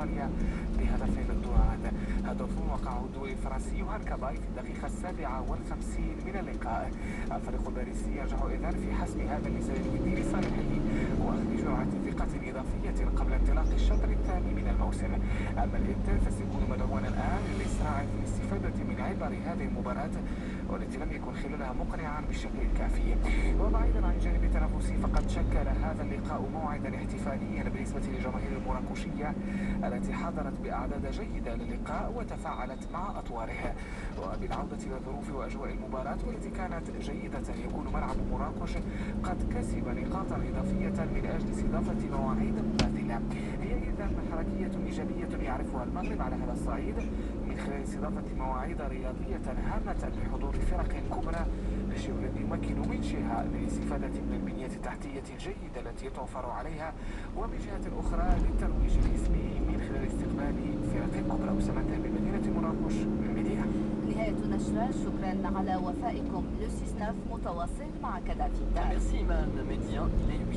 إيطاليا بهدف دوران هدف وقعه الفرنسي يوهان كاباي في الدقيقة السابعة والخمسين من اللقاء. الفريق الباريسي ينجح إذن في حسم هذا النزال الودي لصالحه وأخذ جرعة ثقة إضافية قبل انطلاق الشطر الثاني من الموسم. أما الإنتر فسيكون مدعوانا الآن للإسراع في الاستفادة من عبر هذه المباراة والتي لم يكن خلالها مقنعا بالشكل الكافي. وبعيدا عن الجانب التنافسي فقد شكل هذا اللقاء موعدا احتفاليا بالنسبة لجماهير المراكشية التي حضرت بأعداد جيدة للقاء وتفاعلت مع أطواره. وبالعودة إلى ظروف وأجواء المباراة والتي كانت جيدة يكون ملعب مراكش قد كسب نقاطا إضافية من أجل استضافة مواعيد مماثلة. هي إذا حركية إيجابية يعرفها المغرب على هذا الصعيد. من خلال استضافة مواعيد رياضية هامة لحضور فرق كبرى الشيء الذي يمكن من جهة للاستفادة من البنية التحتية الجيدة التي يتوفر عليها ومن جهة أخرى للترويج لاسمه من خلال استقبال فرق كبرى. أسامة بمدينة مراكش ميديا نهاية نشرة شكرا على وفائكم. لو 6 متواصل مع كذا في Merci 8h11.